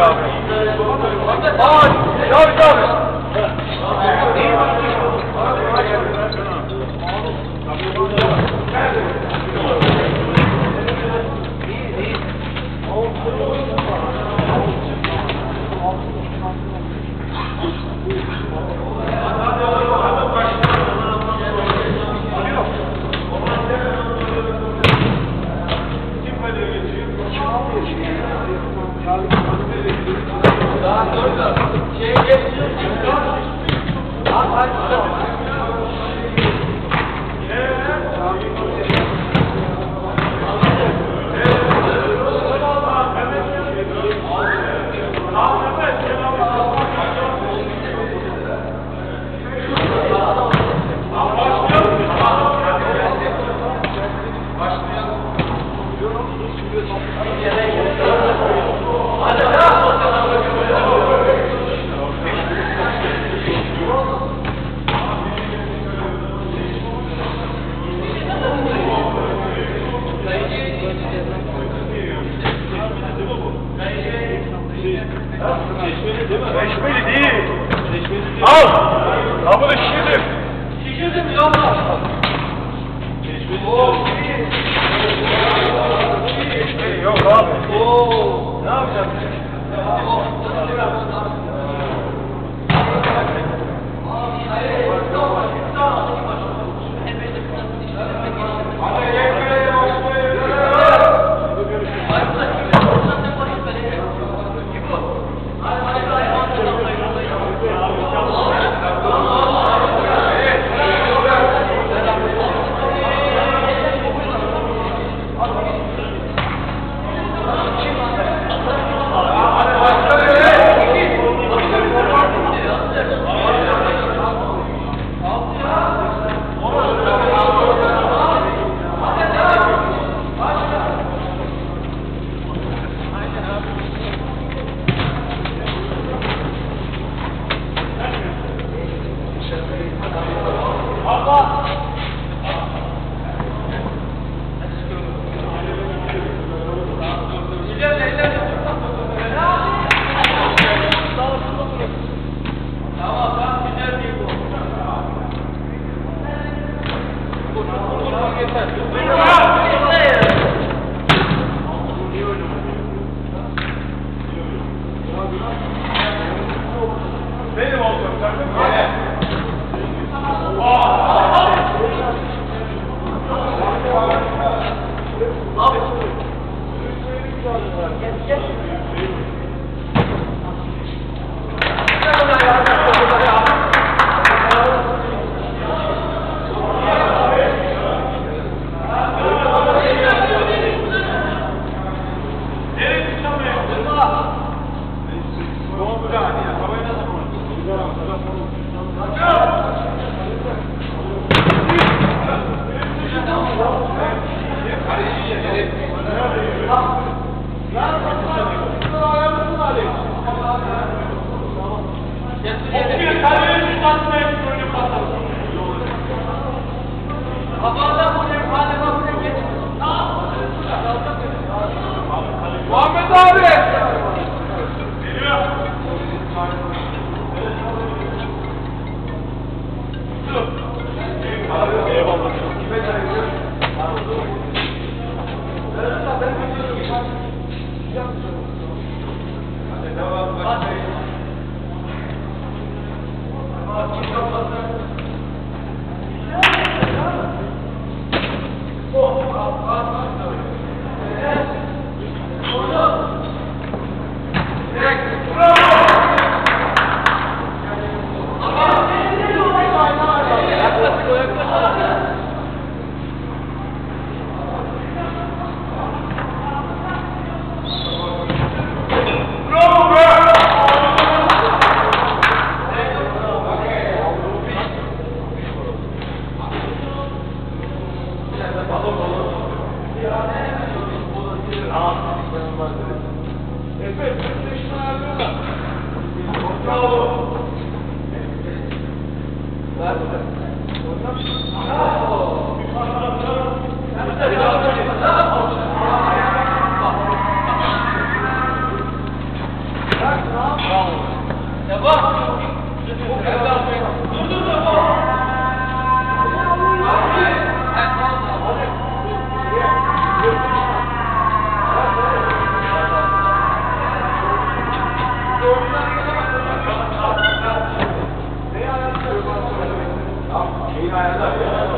abi. Aa, Cavit abi. Çeşmeli değil. Al. Ha bunu şişirdim. Şişirdim ya Allah. Çeşmeli yok abi. Oo. Ne yapacağız? Benim Efe, bir de şunu ayarlıyorlar. Bravo. Devam. Dur dur devam. Vai, vai, vai.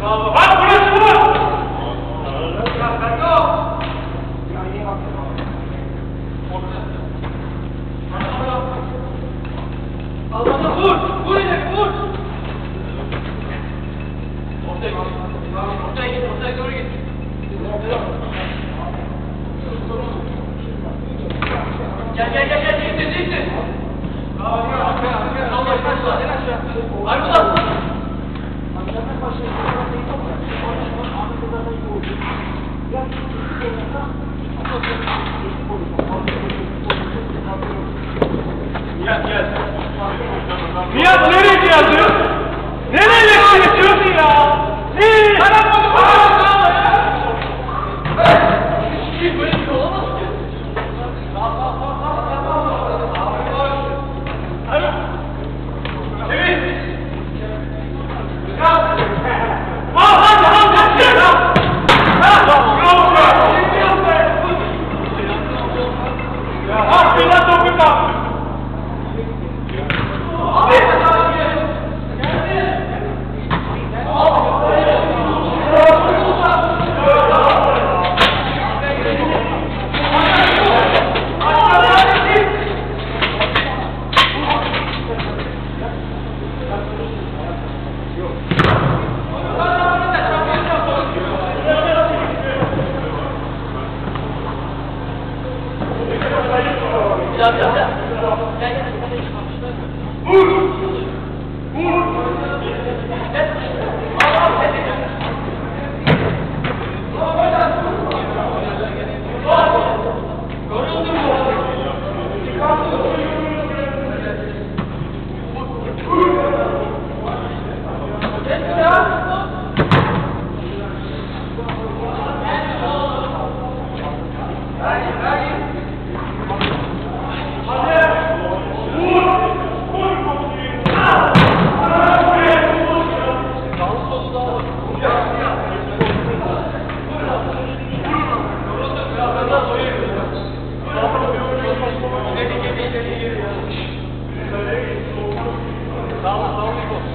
Bravo. Bak burası bu. Allah'ına vur. Vur ile vur. Ortaya git. Ortaya git. Ortaya doğru git. Gel gel gel gel. Gitsin gitsin. Nihat nereye geldin? Nereye geçiyorsun ya? Ne?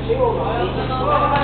给我玩